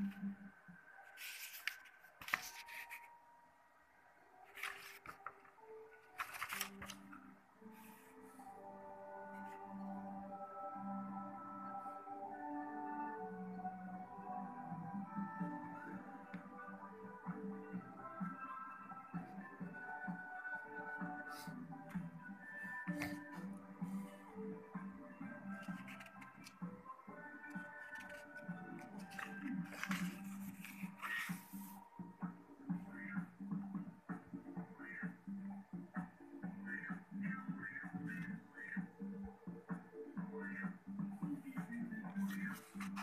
Mm-hmm.